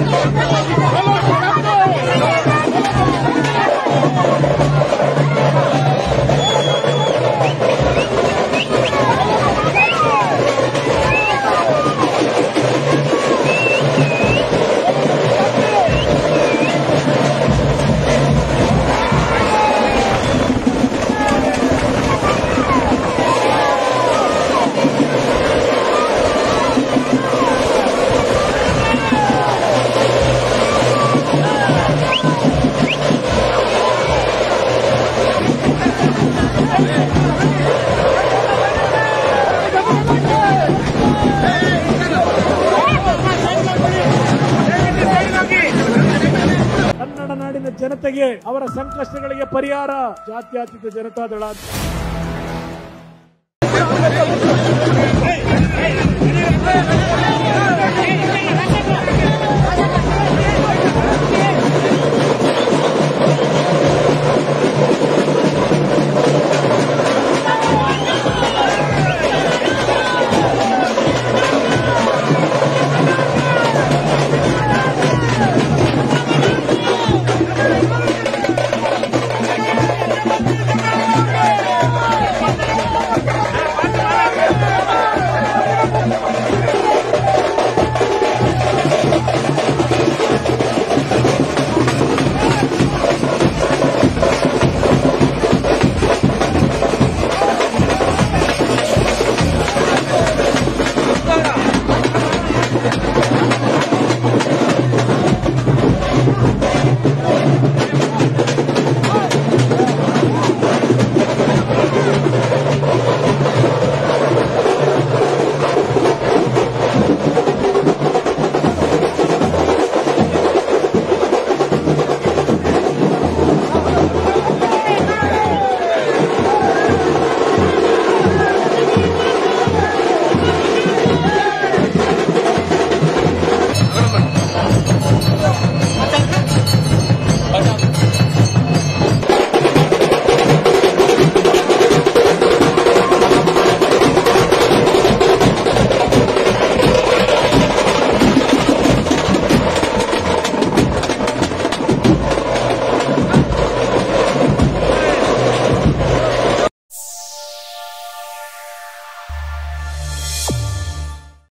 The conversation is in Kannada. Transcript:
Vamos, ಕನ್ನಡ ನಾಡಿನ ಜನತೆಗೆ ಅವರ ಸಂಕಷ್ಟಗಳಿಗೆ ಪರಿಹಾರ. ಜಾತ್ಯತೀತ ಜನತಾದಳ